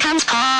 comes part